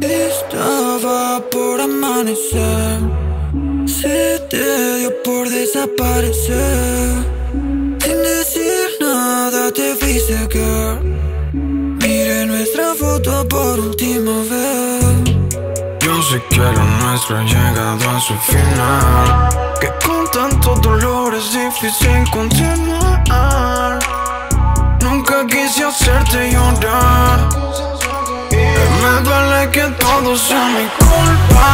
Estaba por amanecer, se te dio por desaparecer. Sin decir nada te fuiste, girl. Mire nuestra foto por última vez. Yo sé que lo nuestro ha llegado a su final. Que con tanto dolor es difícil continuar. Nunca quise hacerte llorar. Me duele que todo sea mi culpa.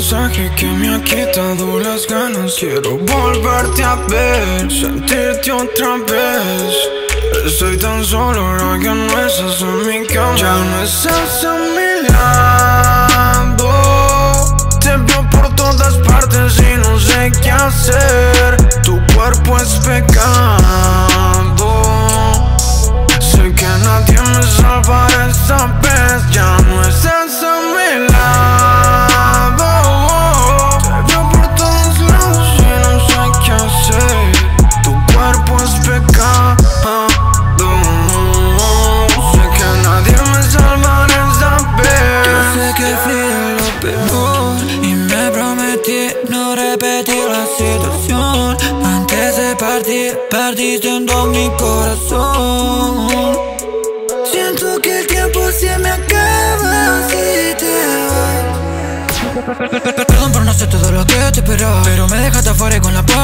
Mensaje que me ha quitado las ganas. Quiero volverte a ver, sentirte otra vez. Estoy tan solo ahora que no estás en mi cama. Ya no estás a mi lado. Te veo por todas partes y no sé qué hacer. Tu cuerpo es pecado. Y me prometí no repetir la situación. Antes de partir, partiste en todo mi corazón. Siento que el tiempo se me acaba si te vas. Perdón por no hacer todo lo que te esperaba Pero me dejaste afuera y con la puerta